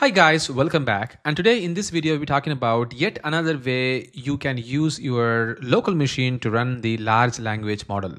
Hi guys, welcome back. And today in this video, we're talking about yet another way you can use your local machine to run the large language model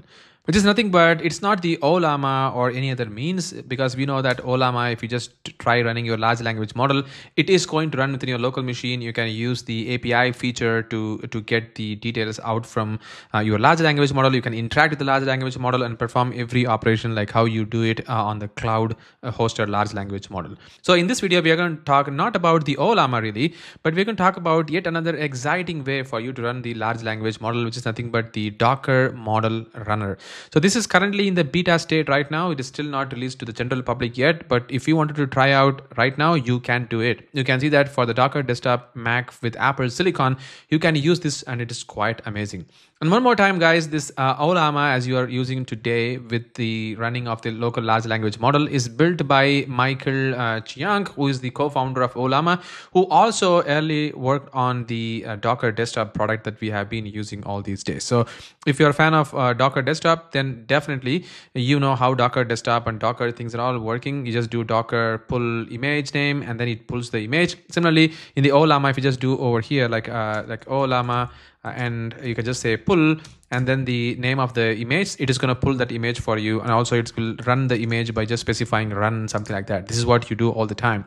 which is nothing but it's not the Ollama or any other means because we know that Ollama, if you just try running your large language model, it is going to run within your local machine. You can use the API feature to, to get the details out from uh, your large language model. You can interact with the large language model and perform every operation like how you do it uh, on the cloud uh, hosted large language model. So in this video, we are going to talk not about the Ollama really, but we're going to talk about yet another exciting way for you to run the large language model, which is nothing but the Docker model runner. So this is currently in the beta state right now. It is still not released to the general public yet, but if you wanted to try out right now, you can do it. You can see that for the Docker desktop Mac with Apple Silicon, you can use this and it is quite amazing. And one more time, guys, this uh, Ollama, as you are using today with the running of the local large language model, is built by Michael uh, Chiang, who is the co-founder of Ollama, who also early worked on the uh, Docker desktop product that we have been using all these days. So if you're a fan of uh, Docker desktop, then definitely you know how Docker desktop and Docker things are all working. You just do Docker pull image name, and then it pulls the image. Similarly, in the Ollama, if you just do over here, like uh, like Ollama uh, and you can just say pull and then the name of the image it is going to pull that image for you and also it will run the image by just specifying run something like that this is what you do all the time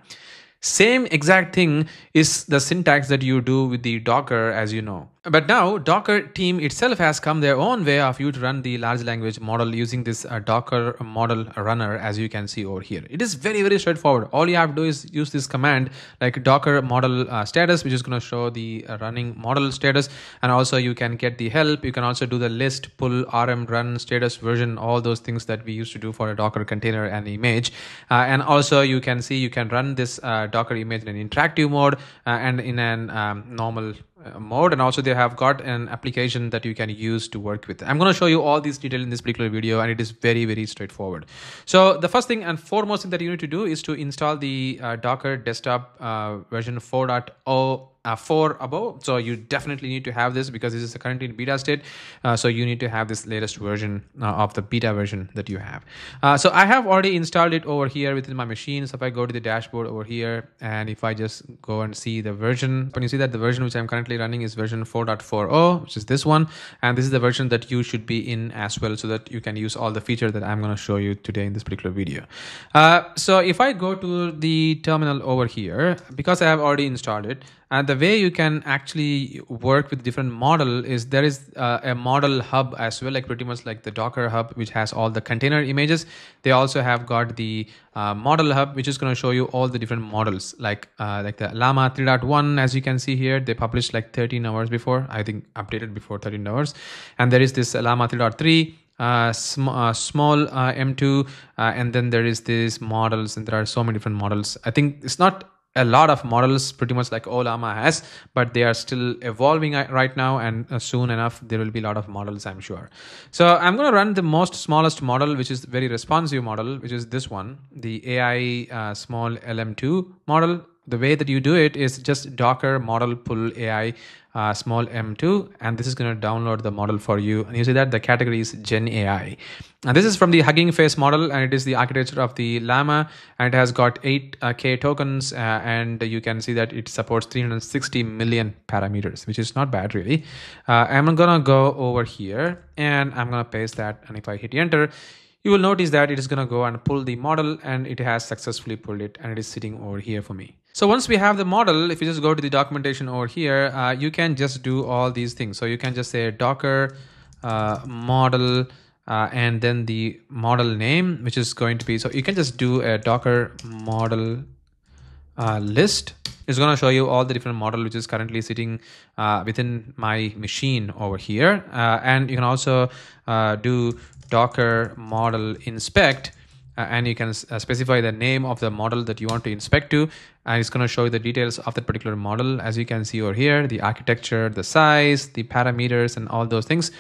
same exact thing is the syntax that you do with the docker as you know but now Docker team itself has come their own way of you to run the large language model using this uh, Docker model runner as you can see over here. It is very, very straightforward. All you have to do is use this command like Docker model uh, status, which is going to show the uh, running model status. And also you can get the help. You can also do the list, pull, rm, run, status, version, all those things that we used to do for a Docker container and image. Uh, and also you can see you can run this uh, Docker image in an interactive mode uh, and in an um, normal mode and also they have got an application that you can use to work with. I'm going to show you all these details in this particular video and it is very very straightforward. So the first thing and foremost thing that you need to do is to install the uh, docker desktop uh, version 4.0 uh, 4 above. So you definitely need to have this because this is currently in beta state. Uh, so you need to have this latest version uh, of the beta version that you have. Uh, so i have already installed it over here within my machine. So if i go to the dashboard over here and if i just go and see the version when you see that the version which i'm currently running is version 4.40 which is this one. And this is the version that you should be in as well so that you can use all the features that i'm going to show you today in this particular video. Uh, so if i go to the terminal over here because i have already installed it and the way you can actually work with different model is there is uh, a model hub as well like pretty much like the docker hub which has all the container images. They also have got the uh, model hub which is going to show you all the different models. Like uh, like the llama 3.1 as you can see here they published like 13 hours before i think updated before 13 hours. And there is this llama 3.3 uh, sm uh, small uh, m2 uh, and then there is these models and there are so many different models. I think it's not a lot of models pretty much like Ollama has, but they are still evolving right now and uh, soon enough there will be a lot of models I'm sure. So I'm going to run the most smallest model which is very responsive model which is this one, the AI uh, SmolLM2 model. The way that you do it is just docker model pull AI uh, small m2 and this is going to download the model for you. And you see that the category is gen ai and this is from the hugging face model and it is the architecture of the llama and it has got 8k uh, tokens uh, and you can see that it supports 360 million parameters which is not bad really. Uh, i'm gonna go over here and i'm gonna paste that and if i hit enter you will notice that it is going to go and pull the model and it has successfully pulled it and it is sitting over here for me. So once we have the model, if you just go to the documentation over here, uh, you can just do all these things. So you can just say docker uh, model uh, and then the model name, which is going to be, so you can just do a docker model uh, list is going to show you all the different model which is currently sitting uh, within my machine over here. Uh, and you can also uh, do docker model inspect uh, and you can specify the name of the model that you want to inspect to. And it's going to show you the details of that particular model. As you can see over here the architecture the size the parameters and all those things.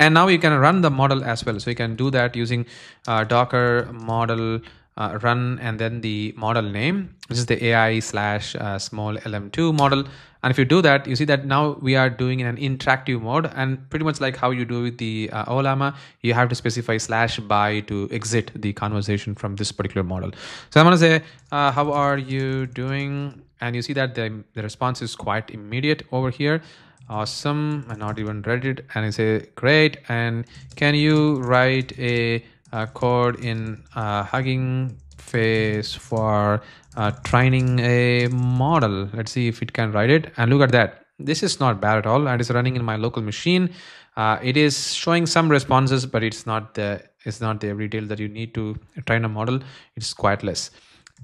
And now you can run the model as well. So you can do that using docker model uh, run and then the model name, which is the AI slash uh, SmolLM2 model. And if you do that, you see that now we are doing in an interactive mode and pretty much like how you do with the uh, Ollama, you have to specify slash bye to exit the conversation from this particular model. So I'm going to say, uh, how are you doing? And you see that the, the response is quite immediate over here awesome and not even read it and I say great and can you write a code in uh, Hugging Face for uh, training a model. Let's see if it can write it. And look at that. This is not bad at all. And it's running in my local machine. Uh, it is showing some responses, but it's not the it's not the every detail that you need to train a model. It's quite less.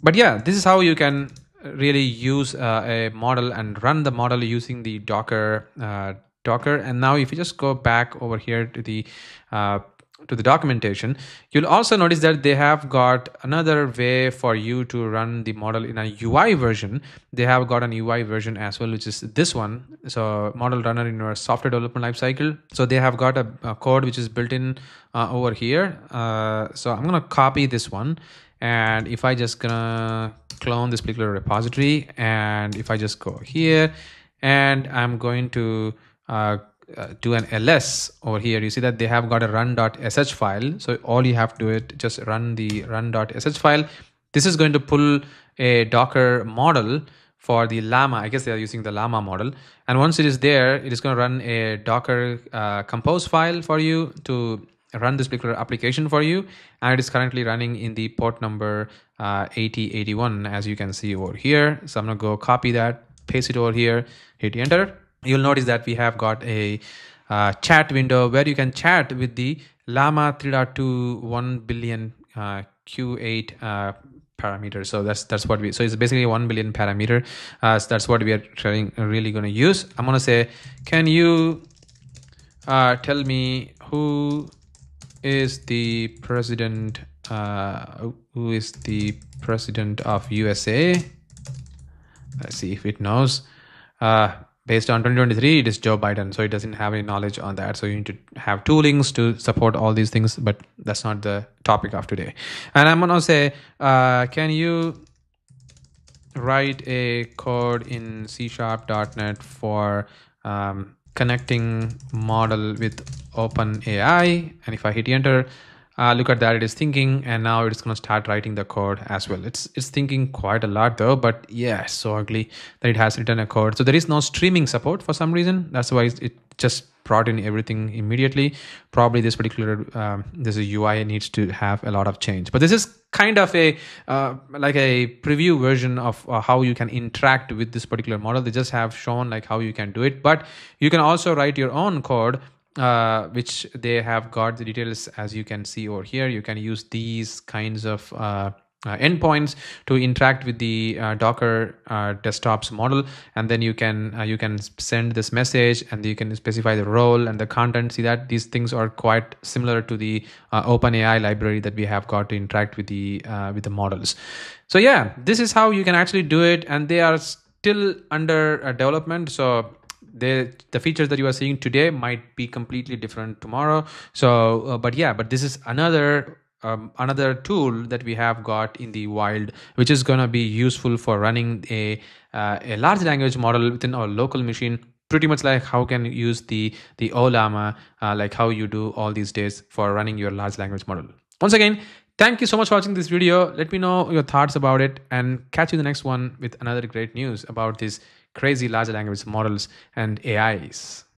But yeah, this is how you can really use uh, a model and run the model using the Docker uh, Docker. And now if you just go back over here to the uh, to the documentation, you'll also notice that they have got another way for you to run the model in a UI version. They have got an UI version as well, which is this one. So model runner in your software development lifecycle. So they have got a, a code which is built in uh, over here. Uh, so I'm to copy this one. And if I just gonna clone this particular repository, and if I just go here, and I'm going to uh, uh, do an ls over here. You see that they have got a run.sh file. So all you have to do it just run the run.sh file. This is going to pull a docker model for the llama. I guess they are using the llama model. And once it is there it is going to run a docker uh, compose file for you to run this particular application for you. And it is currently running in the port number uh, 8081 as you can see over here. So i'm gonna go copy that paste it over here hit enter you'll notice that we have got a uh, chat window where you can chat with the llama 3.2 1 billion uh, q8 uh, parameter. So that's that's what we so it's basically 1 billion parameter. Uh, so that's what we are trying really going to use. I'm going to say can you uh, tell me who is the president uh, who is the president of usa let's see if it knows. Uh, based on 2023 it is joe biden so it doesn't have any knowledge on that. So you need to have toolings to support all these things but that's not the topic of today. And i'm gonna say uh, can you write a code in c sharp.net for um, connecting model with open ai and if i hit enter uh, look at that it is thinking and now it's going to start writing the code as well. It's it's thinking quite a lot though but yeah so ugly that it has written a code. So there is no streaming support for some reason. That's why it just brought in everything immediately. Probably this particular um, this ui needs to have a lot of change. But this is kind of a uh, like a preview version of uh, how you can interact with this particular model. They just have shown like how you can do it. But you can also write your own code uh, which they have got the details as you can see over here. You can use these kinds of uh, uh, endpoints to interact with the uh, Docker uh, desktops model, and then you can uh, you can send this message, and you can specify the role and the content. See that these things are quite similar to the uh, OpenAI library that we have got to interact with the uh, with the models. So yeah, this is how you can actually do it, and they are still under development. So the the features that you are seeing today might be completely different tomorrow. So uh, but yeah but this is another um, another tool that we have got in the wild which is going to be useful for running a uh, a large language model within our local machine pretty much like how can you use the the Ollama uh, like how you do all these days for running your large language model. Once again thank you so much for watching this video. Let me know your thoughts about it and catch you in the next one with another great news about this crazy large language models and AIs.